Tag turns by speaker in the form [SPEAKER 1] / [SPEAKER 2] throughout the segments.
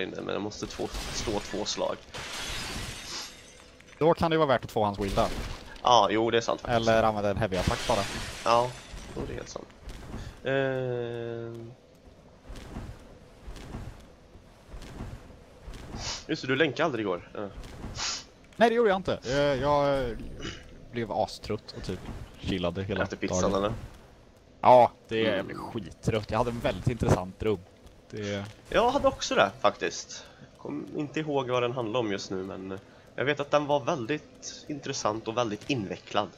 [SPEAKER 1] här inne, men jag måste två, slå två slag.
[SPEAKER 2] Då kan det vara värt att få hans wilda.
[SPEAKER 1] Ja, jo det är sant faktiskt.
[SPEAKER 2] Eller använda en heavy attack bara.
[SPEAKER 1] Ja, det är helt sant. Ehm. Just det, du länkade aldrig igår. Eh,
[SPEAKER 2] Nej det gjorde jag inte. Eh, Jag eh, blev astrött och typ chillade hela
[SPEAKER 1] pizzan
[SPEAKER 2] dagen.
[SPEAKER 1] eller?
[SPEAKER 2] Ja, det är, jag blev skittrött. Jag hade en väldigt intressant dröm. Det...
[SPEAKER 1] Jag hade också det faktiskt. Kom inte ihåg vad den handlade om just nu men jag vet att den var väldigt intressant och väldigt invecklad.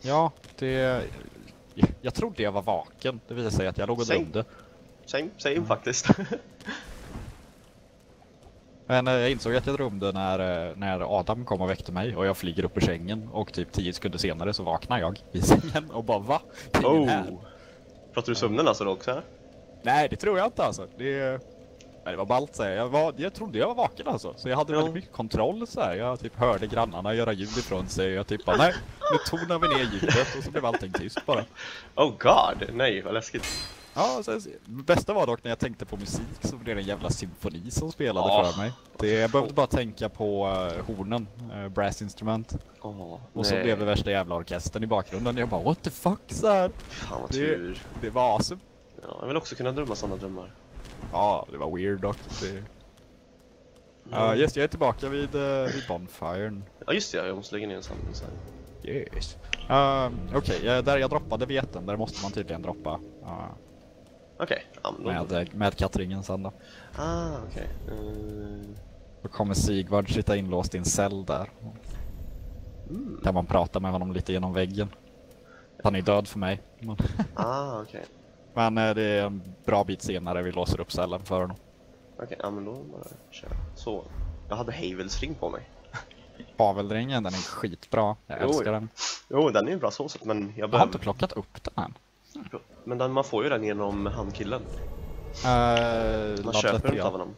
[SPEAKER 2] Ja, det... Jag trodde jag var vaken. Det visade sig att jag låg och drömde.
[SPEAKER 1] Same, same
[SPEAKER 2] Mm.
[SPEAKER 1] faktiskt.
[SPEAKER 2] Men eh, jag insåg att jag drömde när, eh, när Adam kom och väckte mig och jag flyger upp ur sängen och typ 10 sekunder senare så vaknar jag i sängen och bara va? Här.
[SPEAKER 1] oh! Pratar du sömnen alltså då också? Här?
[SPEAKER 2] Nej, det tror jag inte alltså. Det, nej, det var ballt så här. Jag, var, jag trodde jag var vaken alltså. Så jag hade
[SPEAKER 1] Ja.
[SPEAKER 2] väldigt mycket kontroll så här. Jag typ hörde grannarna göra ljud ifrån sig jag typ bara nej, nu tonar vi ner ljudet och så blev allting tyst bara.
[SPEAKER 1] Oh god, nej vad läskigt.
[SPEAKER 2] Ja, sen, det bästa var dock när jag tänkte på musik så blev det en jävla symfoni som spelade
[SPEAKER 1] Ja.
[SPEAKER 2] för mig. Det, jag behövde bara tänka på uh, hornen, uh, brass instrument.
[SPEAKER 1] Oh,
[SPEAKER 2] Och så blev det värsta jävla orkestern i bakgrunden. Jag bara what the fuck så här.
[SPEAKER 1] Fan vad
[SPEAKER 2] det-
[SPEAKER 1] tur.
[SPEAKER 2] Det var awesome.
[SPEAKER 1] Ja, jag vill också kunna drömma sådana drömmar.
[SPEAKER 2] Ja, det var weird dock. Det... Ja, just jag är tillbaka vid, uh, vid Bonfiren.
[SPEAKER 1] Ja just det, jag måste lägga ner en samling sen.
[SPEAKER 2] Yes. Uh, Okej, eh, där jag droppade veten, där måste man tydligen droppa uh,
[SPEAKER 1] Okej, men då...
[SPEAKER 2] med, med kattringen sen då.
[SPEAKER 1] Ah, okej. Eh,
[SPEAKER 2] Då kommer Sigvard sitta inlåst i en cell där.
[SPEAKER 1] mm.
[SPEAKER 2] Där man pratar med honom lite genom väggen. Han är död för mig.
[SPEAKER 1] Ah, okej.
[SPEAKER 2] Men eh, det är en bra bit senare vi låser upp cellen för honom.
[SPEAKER 1] Okej, ja men då bara kör. Så. Jag hade Havels ring på mig.
[SPEAKER 2] Pavelringen, den är skitbra. Jag
[SPEAKER 1] Jo,
[SPEAKER 2] älskar den.
[SPEAKER 1] Jo, den är ju bra så sett, men jag
[SPEAKER 2] Jag har
[SPEAKER 1] behöver...
[SPEAKER 2] inte plockat upp den än.
[SPEAKER 1] Men den, man får ju den genom handkillen.
[SPEAKER 2] Uh,
[SPEAKER 1] Man köper inte av honom.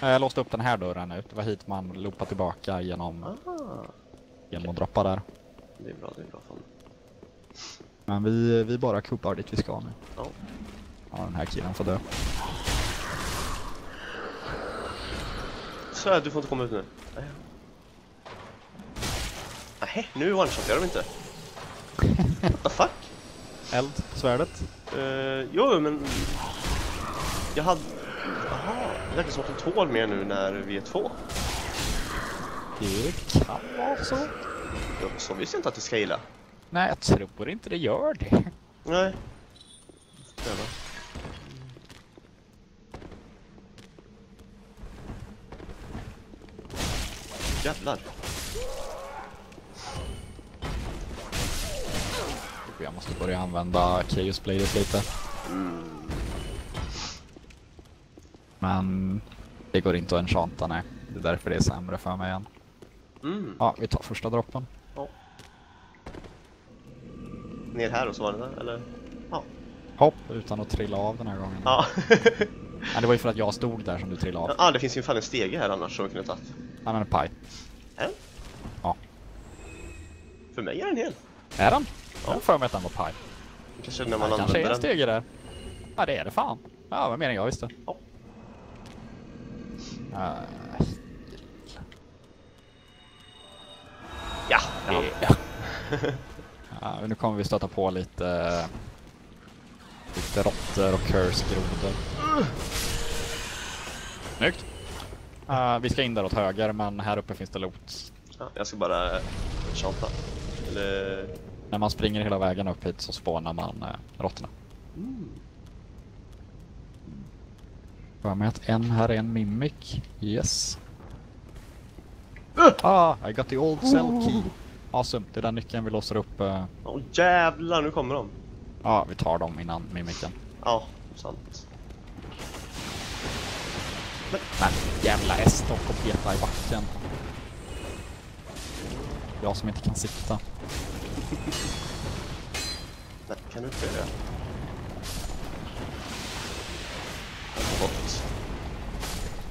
[SPEAKER 2] Jag låste upp den här dörren nu. Det var hit man loopade tillbaka genom,
[SPEAKER 1] Ah,
[SPEAKER 2] genom att droppa där.
[SPEAKER 1] det är bra, det är bra. Fan.
[SPEAKER 2] Men vi, vi bara kubbar dit vi ska nu.
[SPEAKER 1] Ja.
[SPEAKER 2] Ja, den här killen får dö.
[SPEAKER 1] Så här, du får inte komma ut nu. Nej. Nej, nu one-shot jag dem inte. What the fuck?
[SPEAKER 2] Eld, svärdet.
[SPEAKER 1] Uh, jo, men... Jag hade... Jaha, det verkar som att de tål mer nu när vi är två.
[SPEAKER 2] Det kan vara så.
[SPEAKER 1] Ja, Så visste jag inte att det scala.
[SPEAKER 2] Nej, jag tror inte det gör det.
[SPEAKER 1] Nej. Pröva. Jävlar.
[SPEAKER 2] Jag måste börja använda Chaos Bladet lite. Men det går inte att enchanta, nej. Det är därför det är sämre för mig än.
[SPEAKER 1] Mm.
[SPEAKER 2] Ja, vi tar första droppen.
[SPEAKER 1] Ner här och så var det där, eller? Ja.
[SPEAKER 2] Hopp, utan att trilla av den här gången.
[SPEAKER 1] Ja.
[SPEAKER 2] Nej, det var ju för att jag stod där som du trillade av.
[SPEAKER 1] ah, det finns ju fan en stege här annars som vi kunde tagit.
[SPEAKER 2] Nej, men paj.
[SPEAKER 1] Är den?
[SPEAKER 2] Ja.
[SPEAKER 1] För mig är den hel.
[SPEAKER 2] Är den?
[SPEAKER 1] Ja.
[SPEAKER 2] Jag för mig att den var paj.
[SPEAKER 1] Kanske när man
[SPEAKER 2] kanske är
[SPEAKER 1] använder
[SPEAKER 2] en
[SPEAKER 1] den.
[SPEAKER 2] stege där. Ja, det är det fan. Ja, vad menar jag visste.
[SPEAKER 1] Ja.
[SPEAKER 2] Uh,
[SPEAKER 1] Ja, ja.
[SPEAKER 2] ja. nu kommer vi stöta på lite... Lite råttor och curse-grodor. Snyggt! Uh, vi ska in där åt höger, men här uppe finns det loot.
[SPEAKER 1] ja. Jag ska bara tjata. Eller...
[SPEAKER 2] När man springer hela vägen upp hit så spånar man uh, råttorna. För mig att en här är en mimic. Yes. Ah, I got the old cell key. Awesome, det är den nyckeln vi låser upp. eh,
[SPEAKER 1] Åh jävlar, nu kommer de.
[SPEAKER 2] Ja, vi tar dem innan mimicen.
[SPEAKER 1] Ja, sant.
[SPEAKER 2] Men jävla häststock och peta i backen. Jag som inte kan sikta.
[SPEAKER 1] Nej, kan du inte göra? Jag har fått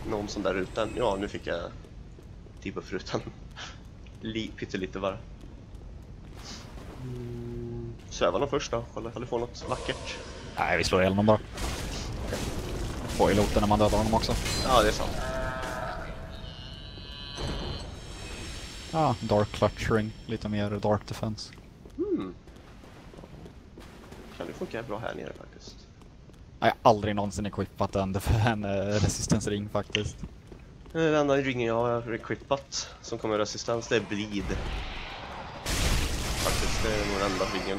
[SPEAKER 1] någon sån där rutan. Ja, nu fick jag typ upp rutan. Li- Pyttelite bara. Mm, söva dem först då, kolla ifall du får något vackert.
[SPEAKER 2] Nej, vi slår ihjäl dem bara. få piloten när man dödar honom också.
[SPEAKER 1] Ja, det är sant.
[SPEAKER 2] Ja, dark clutching, lite mer dark defense.
[SPEAKER 1] Hmm. Kan det funka bra här nere faktiskt.
[SPEAKER 2] Jag har aldrig någonsin equippat en, en eh, resistensring faktiskt.
[SPEAKER 1] Den enda ringen jag har equippat som kommer resistens, det är bleed. Det är nog den enda ringen.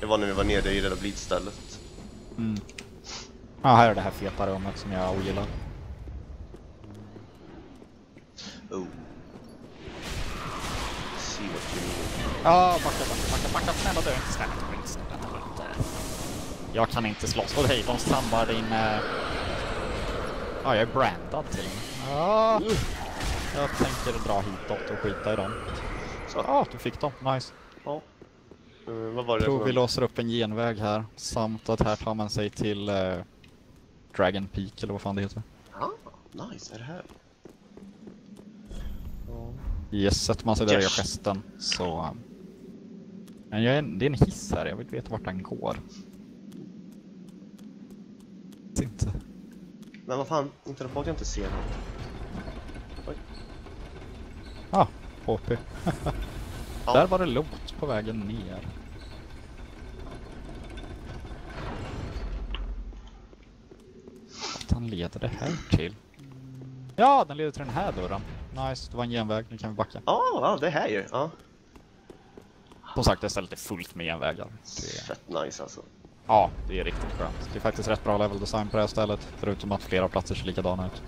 [SPEAKER 1] Det var när vi var nere i det där bleed-stället.
[SPEAKER 2] Mm. Ja, här är det här feta rummet som jag ogillar.
[SPEAKER 1] Oh. See what you mean.
[SPEAKER 2] Ja, backa, backa, backa, backa, snälla dö inte, snälla dö inte, snälla dö inte. Jag kan inte slåss. Och hej, de samlar din... eh, Ja, jag är brandad till och med. Ja, jag tänker dra hitåt och skita i dem.
[SPEAKER 1] Så,
[SPEAKER 2] Ja, du fick dem. Nice.
[SPEAKER 1] ja. Uh, vad var
[SPEAKER 2] Jag
[SPEAKER 1] det?
[SPEAKER 2] tror vi låser upp en genväg här. Samt att här tar man sig till eh, Dragon Peak eller vad fan det heter.
[SPEAKER 1] Ah, nice, är det här?
[SPEAKER 2] Yes, sätter man sig där i
[SPEAKER 1] Yes.
[SPEAKER 2] gesten så... eh, Men jag är, det är en hiss här, jag vill veta vart den går. Vet Inte.
[SPEAKER 1] Men vad fan, inte att jag inte ser något. Oj.
[SPEAKER 2] Ah, HP.
[SPEAKER 1] Ja.
[SPEAKER 2] Där var det loot på vägen ner. Vart han leder det här till? Ja, den leder till den här dörren. Nice, det var en genväg, nu kan vi backa.
[SPEAKER 1] Ja, ja, det här ju. Ja.
[SPEAKER 2] Som sagt, det stället är fullt med genvägar. Det.
[SPEAKER 1] Fett nice alltså.
[SPEAKER 2] Ja, det är riktigt skönt. Det är faktiskt rätt bra level design på det här stället, förutom att flera platser ser likadana ut.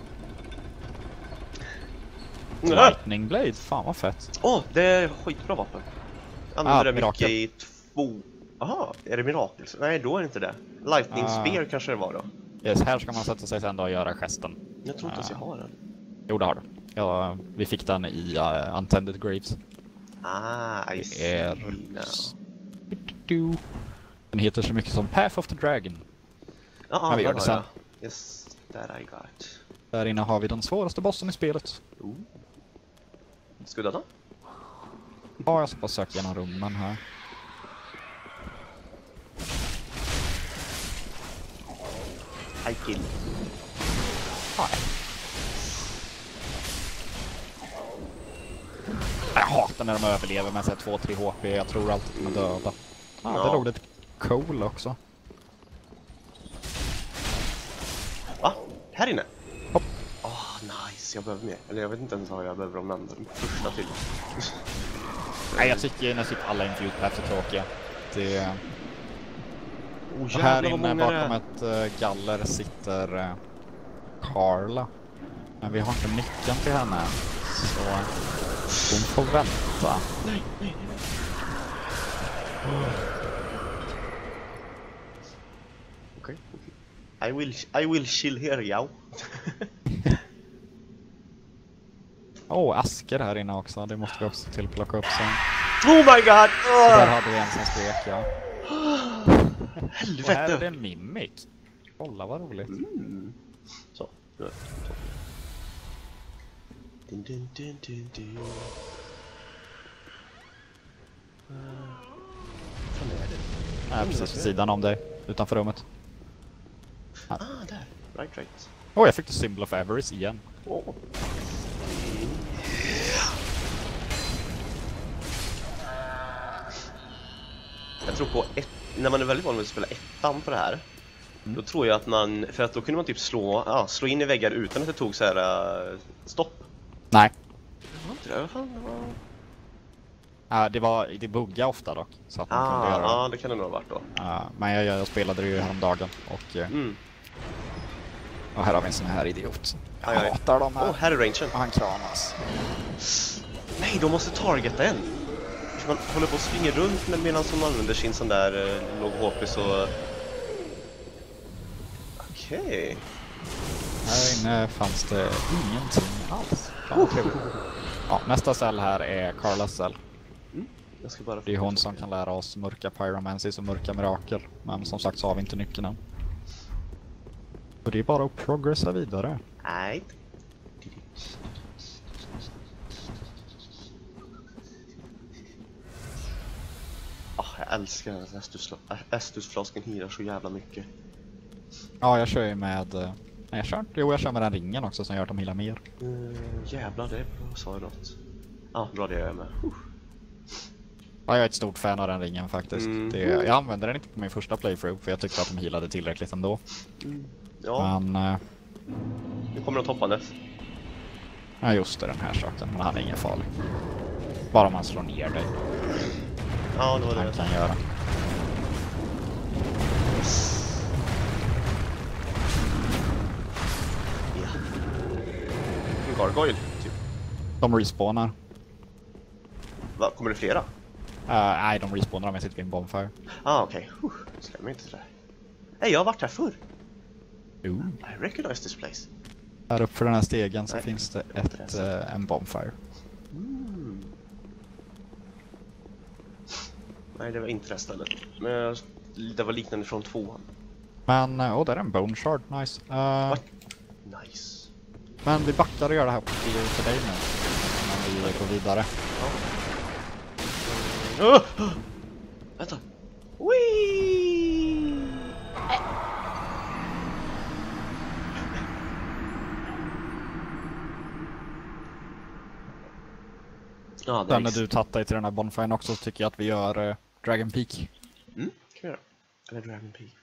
[SPEAKER 1] Åh,
[SPEAKER 2] Lightning Blade, fan vad fett.
[SPEAKER 1] oh, det är skitbra vapen. Jag använder
[SPEAKER 2] Ah,
[SPEAKER 1] det
[SPEAKER 2] mirakel.
[SPEAKER 1] mycket i två... Jaha, är det mirakel? Nej, då är det inte det. Lightning
[SPEAKER 2] Ah.
[SPEAKER 1] spear kanske det var då.
[SPEAKER 2] Yes, här ska man sätta sig sen då och göra gesten.
[SPEAKER 1] Jag tror inte ens jag har den.
[SPEAKER 2] Jo, det har du. Ja, vi fick den i uh, Untended Graves.
[SPEAKER 1] Ah, I see
[SPEAKER 2] är...
[SPEAKER 1] now.
[SPEAKER 2] Den heter så mycket som Path of the Dragon.
[SPEAKER 1] Ja,
[SPEAKER 2] Ja, vi gör det sen.
[SPEAKER 1] Yes, that I got.
[SPEAKER 2] Där inne har vi den svåraste bossen i spelet.
[SPEAKER 1] Ooh. Ska vi döda?
[SPEAKER 2] Ja, jag ska bara söka igenom rummen här.
[SPEAKER 1] I kill.
[SPEAKER 2] Jag hatar när de överlever med 2-3 HP. Jag tror alltid att de är döda. Ah,
[SPEAKER 1] Ja.
[SPEAKER 2] Där låg det ett coal också.
[SPEAKER 1] Va? Här inne? Nice. Jag behöver mer. Eller jag vet inte ens vad jag behöver om den. Den första till.
[SPEAKER 2] Nej, jag tycker när typ alla paths är tråkiga. Det...
[SPEAKER 1] Oh,
[SPEAKER 2] här
[SPEAKER 1] jävlar vad
[SPEAKER 2] inne bakom ett uh, galler sitter uh, Carla. Men vi har inte nyckeln till henne. Så hon får vänta.
[SPEAKER 1] Nej, nej, nej. Okej. I will, I will chill here, ja.
[SPEAKER 2] Åh, oh, asker här inne också. Det måste vi också till plocka upp sen.
[SPEAKER 1] Oh my god!
[SPEAKER 2] Där
[SPEAKER 1] Oh,
[SPEAKER 2] hade vi en som skrek ja. Och här är det
[SPEAKER 1] helvete!
[SPEAKER 2] en. Kolla vad roligt.
[SPEAKER 1] Mm. Så, nu är. Dun, dun, dun, dun, dun. Vad fan är det?
[SPEAKER 2] Nej, precis vid sidan om dig. Utanför rummet.
[SPEAKER 1] Ah, där. Right, right.
[SPEAKER 2] Åh, oh, jag fick the symbol of avarice igen.
[SPEAKER 1] Åh. Jag tror på ett, när man är väldigt van vid att spela ettan på det här Då tror jag att man, för att då kunde man typ slå, ja, slå in i väggar utan att det tog så här äh, stopp
[SPEAKER 2] Nej.
[SPEAKER 1] Det var inte det, vad fan det var...
[SPEAKER 2] Ja, det var, det buggade ofta dock. Så att man kunde
[SPEAKER 1] Ah,
[SPEAKER 2] göra det.
[SPEAKER 1] ja det kan det nog ha varit då
[SPEAKER 2] Ja, men jag, jag spelade det ju häromdagen och, eh,
[SPEAKER 1] Mm.
[SPEAKER 2] och här har vi en sån här idiot. Jag
[SPEAKER 1] Aj, aj.
[SPEAKER 2] hatar de
[SPEAKER 1] Åh,
[SPEAKER 2] här.
[SPEAKER 1] här är rangen
[SPEAKER 2] Och han kramas.
[SPEAKER 1] Nej, de måste targeta en! Man håller på att springa runt med- medan man använder sin sån där eh, låg HP så... Okej...
[SPEAKER 2] Här inne fanns det ingenting alls. Fan, trevligt. Ja, nästa cell här är Carlas cell.
[SPEAKER 1] Jag ska bara...
[SPEAKER 2] Det är hon som kan lära oss mörka pyromancies och mörka mirakel. Men som sagt så har vi inte nyckeln än. Och det är bara att progressa vidare.
[SPEAKER 1] Nej. Ah, jag älskar Estus- Estusflaskan hirar så jävla mycket.
[SPEAKER 2] Ja, jag kör ju med eh, Nej, jag kör inte. Jo, jag kör med den ringen också som gör att de healar mer.
[SPEAKER 1] Uh, jävlar, det sa jag något. Ja, bra det gör jag med. Uh.
[SPEAKER 2] Ja, jag är ett stort fan av den ringen faktiskt.
[SPEAKER 1] Mm.
[SPEAKER 2] Det, jag använde den inte på min första playthrough för jag tyckte att de healade tillräckligt ändå.
[SPEAKER 1] Ja,
[SPEAKER 2] Men, eh,
[SPEAKER 1] nu kommer de hoppandes.
[SPEAKER 2] ja just det, den här saken. Men han är ingen farlig. Bara om man slår ner dig.
[SPEAKER 1] Ja, det var
[SPEAKER 2] Han
[SPEAKER 1] det.
[SPEAKER 2] kan göra.
[SPEAKER 1] Ja. En gargoyle, typ.
[SPEAKER 2] De respawnar.
[SPEAKER 1] Va, kommer det flera?
[SPEAKER 2] Uh, nej, de respawnar om jag sitter vid en bonfire.
[SPEAKER 1] Ah, okej. Okay. Skrämmer inte det där. Nej, jag har varit här förr.
[SPEAKER 2] Ooh.
[SPEAKER 1] I recognize this place.
[SPEAKER 2] Här uppe för den här stegen så
[SPEAKER 1] Nej,
[SPEAKER 2] finns det ett,
[SPEAKER 1] det.
[SPEAKER 2] eh, en bonfire.
[SPEAKER 1] Nej, det var inte det stället. Men det var liknande från tvåan.
[SPEAKER 2] Men, eh, åh, där är en bone shard. Nice. Uh?
[SPEAKER 1] Nice.
[SPEAKER 2] men vi backar och gör det här för dig nu. Innan vi går vidare.
[SPEAKER 1] Oh! Vänta. Whee! Ja, det
[SPEAKER 2] Sen när
[SPEAKER 1] är
[SPEAKER 2] du dig till den här bonfiren också så tycker jag att vi gör eh, Dragon Peak.
[SPEAKER 1] Mm, kan vi göra. Eller Dragon Peak.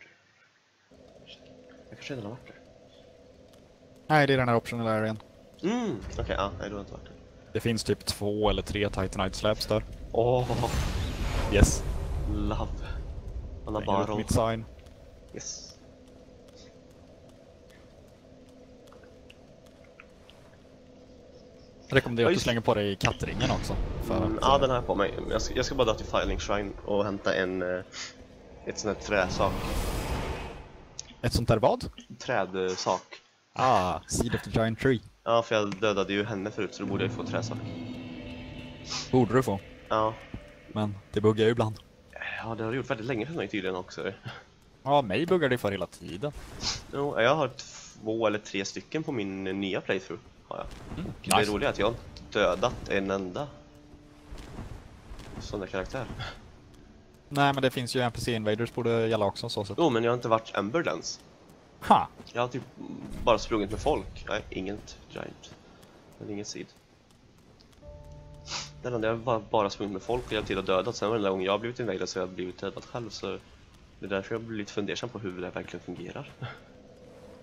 [SPEAKER 1] Jag kanske redan har varit där.
[SPEAKER 2] Nej, det är den här optional arean.
[SPEAKER 1] Mm, okej, ja, nej, då har jag inte varit där.
[SPEAKER 2] Det finns typ två eller tre Titanite slabs där.
[SPEAKER 1] Åh,
[SPEAKER 2] Yes.
[SPEAKER 1] love.
[SPEAKER 2] Längre
[SPEAKER 1] bara
[SPEAKER 2] mitt sign.
[SPEAKER 1] Yes.
[SPEAKER 2] Rekommenderar att du slänger på dig kattringen också. För
[SPEAKER 1] Mm,
[SPEAKER 2] att,
[SPEAKER 1] ja, den har jag på mig. Jag ska, jag ska bara dra till Filing Shrine och hämta en... eh, Ett sånt här träsak.
[SPEAKER 2] Ett sånt där vad?
[SPEAKER 1] Trädsak.
[SPEAKER 2] Ah, Seed of the Giant Tree.
[SPEAKER 1] Ja, för jag dödade ju henne förut så då borde jag få träsak.
[SPEAKER 2] Borde du få.
[SPEAKER 1] Ja.
[SPEAKER 2] Men det buggar ju ibland.
[SPEAKER 1] Ja, det har det gjort väldigt länge mig tydligen också.
[SPEAKER 2] Ja, mig buggar det för hela tiden.
[SPEAKER 1] Jo, jag har två eller tre stycken på min nya playthrough. Har jag. Det
[SPEAKER 2] Nice.
[SPEAKER 1] roliga är att jag har dödat en enda sån där karaktär.
[SPEAKER 2] Nej, men det finns ju NPC Invaders borde gälla också så sett.
[SPEAKER 1] Jo, men jag har inte varit Emberlands.
[SPEAKER 2] Ha!
[SPEAKER 1] Jag har typ bara sprungit med folk. Nej, inget Giant. Men inget Seed. Den enda jag har bara, bara sprungit med folk och hjälpt till att döda. Sen varenda gång jag har blivit invaderad så har jag blivit dödad själv. Så det är därför jag blir lite fundersam på hur det verkligen fungerar.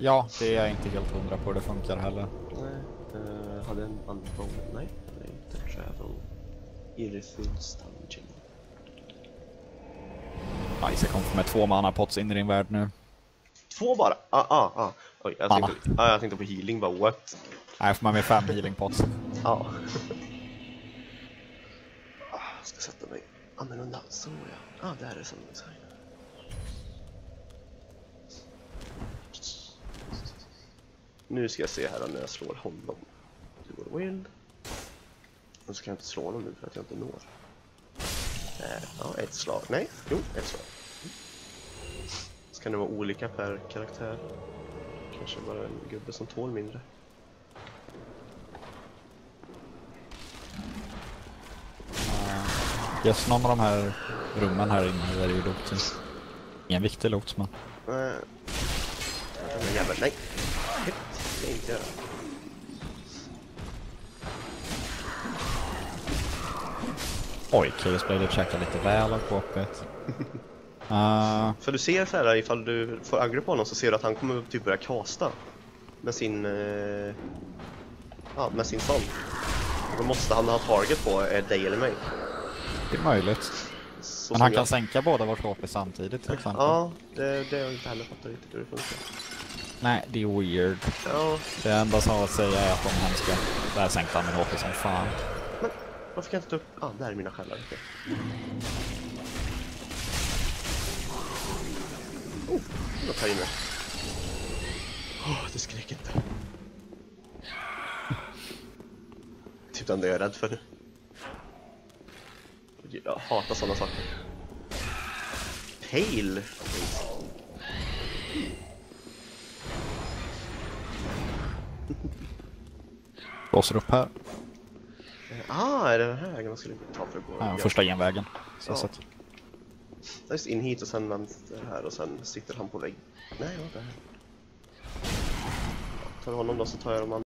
[SPEAKER 2] Ja, det är jag inte helt hundra på hur det funkar heller.
[SPEAKER 1] Nej. Uh, hade en unbow. Nej, det är inte travel. Irithils Dungeon.
[SPEAKER 2] Nice, jag kommer med två mana pots in i din värld nu.
[SPEAKER 1] Två bara? Ah, ah, ah. Oj, jag
[SPEAKER 2] Mana.
[SPEAKER 1] tänkte, ah, jag tänkte på healing bara. What?
[SPEAKER 2] Nej, får man med fem healing pots.
[SPEAKER 1] Ja. ah, jag ska sätta mig annorlunda. Så ja. Ah, där är som design. Nu ska jag se här när jag slår honom. Du går wild. Och så kan jag inte slå honom nu för att jag inte når. Ja, ett slag. Nej, jo, ett slag. Så kan det vara olika per karaktär. Kanske bara en gubbe som tål mindre.
[SPEAKER 2] Just någon av de här rummen här inne där är ju loot. i. Ingen viktig loot, men...
[SPEAKER 1] Nej. Men jävel, nej. Ska jag inte göra.
[SPEAKER 2] Oj, Chaos Blade käkar lite väl av KPet. Uh,
[SPEAKER 1] För du ser så här ifall du får aggro på honom så ser du att han kommer typ börja kasta. Med sin... Eh, ja, med sin sån. Då måste han ha target på eh, dig eller mig.
[SPEAKER 2] det är möjligt.
[SPEAKER 1] Så
[SPEAKER 2] Men han kan
[SPEAKER 1] jag-
[SPEAKER 2] sänka båda vårt HP samtidigt till exempel.
[SPEAKER 1] Ja, det, det har jag inte heller fattat riktigt hur det funkar.
[SPEAKER 2] Nej, det är weird.
[SPEAKER 1] Ja,
[SPEAKER 2] Det enda som har att säga är att de hemska... Där sänkte han min HP som fan.
[SPEAKER 1] varför kan jag inte upp... Ah, där är mina själar. okej. Oh, vad tar jag in mig. Åh, det skrek inte. Typ det enda jag är rädd för. Jag hatar sådana saker. Pale!
[SPEAKER 2] Låser upp här.
[SPEAKER 1] Ah, är det den här vägen man skulle ta för att gå?
[SPEAKER 2] Ja, första genvägen. Så
[SPEAKER 1] Ja.
[SPEAKER 2] sett.
[SPEAKER 1] Just in hit och sen vänster här och sen sitter han på vägg. Nej, vad det här? tar honom då så tar jag de andra.